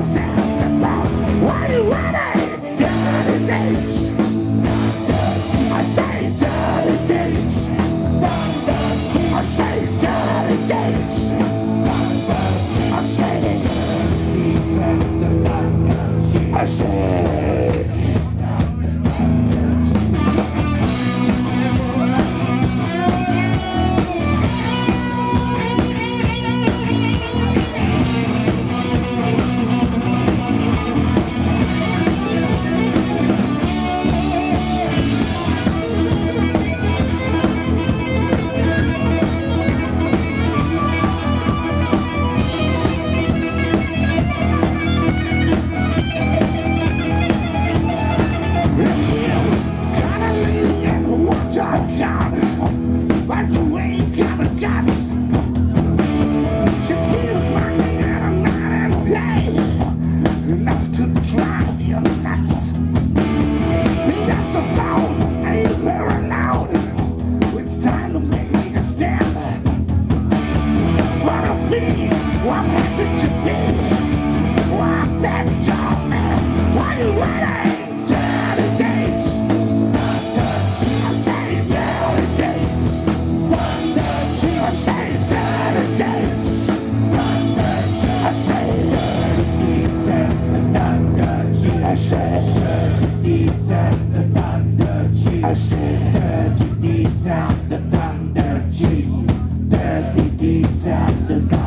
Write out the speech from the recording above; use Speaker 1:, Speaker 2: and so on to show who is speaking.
Speaker 1: você. nuts. The sound, ain't very loud. It's time to make a stand. For a fee, I'm happy to be. I still heard
Speaker 2: the deeds and the thunder chill, dirty deeds and the